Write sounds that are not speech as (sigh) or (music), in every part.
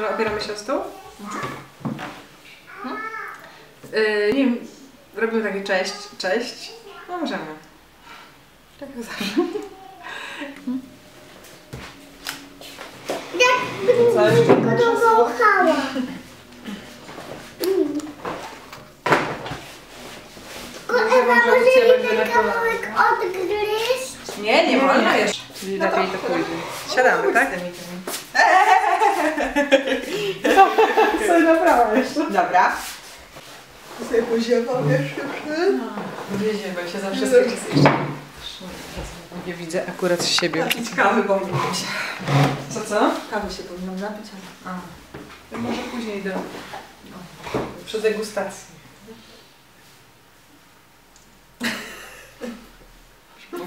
Opieramy się o stół? Yy, nie wiem, robimy takie cześć, cześć. No możemy. Tak jak zawsze. Jeszcze? Tylko to wąchała. Tylko Ewa, że może mi ten kawałek odgryźć? Nie, nie wolno jeszcze. Czyli lepiej to później. Siadamy, tak? Sobie naprawa jeszcze. Dobra. Sobie poziewam jeszcze. Wiedzieć, bo się zawsze skończy jeszcze. Nie widzę akurat siebie. Napić kawy, mi się. Co, co? Kawy się powinnam napić, ale... A. To może później do... No, przy degustacji.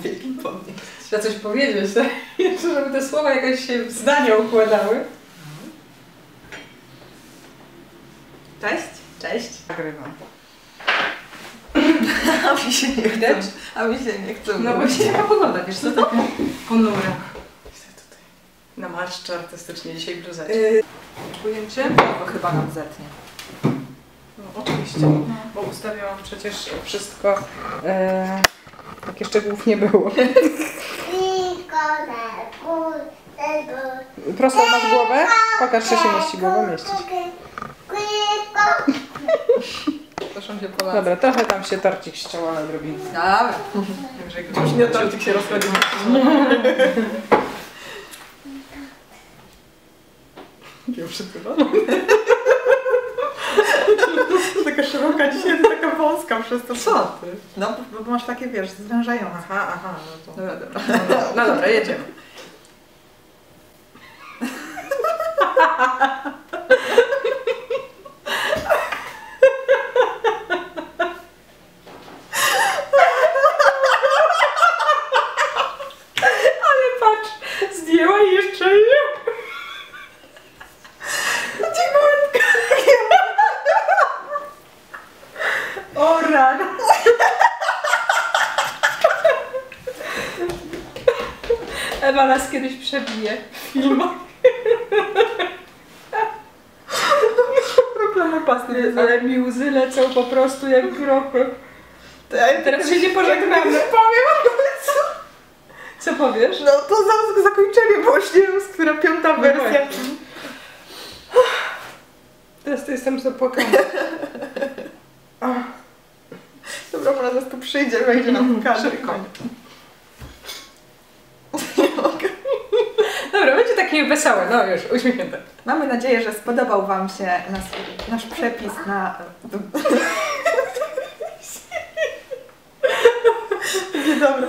Wielki pomnik. Trzeba coś powiedzieć, tak? Jeszcze, (laughs) żeby te słowa jakoś się w zdanie układały. Cześć. Cześć. Nagrywam. (laughs) A mi się nie chce. A mi się nie chce. No właśnie taka pogoda, wiesz co, taka ponura. Widzę tutaj na marszczu artystycznie dzisiaj bluzeczkę. Yy, Pojęcie? to chyba nam zetnie. No, oczywiście, bo ustawiałam przecież wszystko. E, tak jeszcze głów nie było. (laughs) Prosto masz głowę? Pokaż, czy się mieści głowa mieścić. Proszę się. Dobra, trochę tam się torcik ściął, ale odrobinę. Dobra. Także już nie torcik się rozchodzi. Nie przytulona. taka szeroka dzisiaj, to taka wąska przez to. Co ty? No, bo, bo masz takie, wiesz, zwężające. Aha, aha, no to. Dobra, dobra. No dobra, jedziemy. (laughs) Ale patrz, zdjęła i jeszcze je. O rana. Ewa nas kiedyś przebije w filmach. (laughs) Reklamopasty Ale mi łzy lecą po prostu jak grochy. ale Teraz się nie pożegnamy. powiem, co? Co powiesz? No to za zakończenie właśnie, z która piąta No wersja. właśnie. Teraz to jestem zapłakana. (laughs) Dobra, ona zaraz tu przyjdzie, wejdzie nam pokaże. Szybko. Dobra, będzie takie wesołe, no już, uśmiechnięte. Mamy nadzieję, że spodobał Wam się nas, nasz przepis na... Dobra.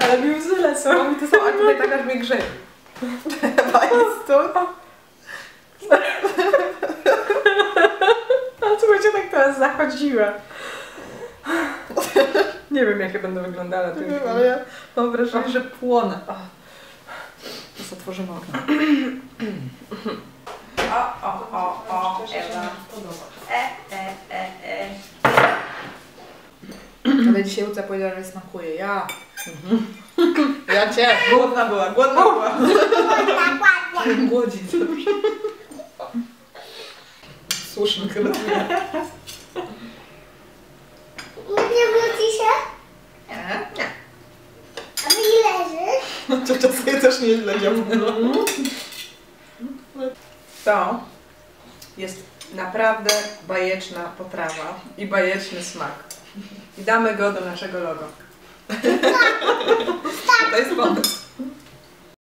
Ale mi łzy lecą. Mamy to samo, a tutaj tak aż mnie grzeje. Państwo. (laughs) (laughs) A co będzie tak teraz zachodziła? Nie wiem, jak ja będę wyglądała. Nie wiem, ale ja mam wrażenie, że płonę. O. Teraz otworzymy okno. O, o, o, o, Ewa. E, e, e, e. Ale dzisiaj Łucja powiedziała, że smakuje. Ja. Ja cię. Głodna była, głodna była. Głodzi. Słuszny kierunek. Nie wróci się? Nie, nie. A mi leży? No to (laughs) czasem też nieźle działa. To jest naprawdę bajeczna potrawa i bajeczny smak. I damy go do naszego logo. (laughs) To jest pomysł.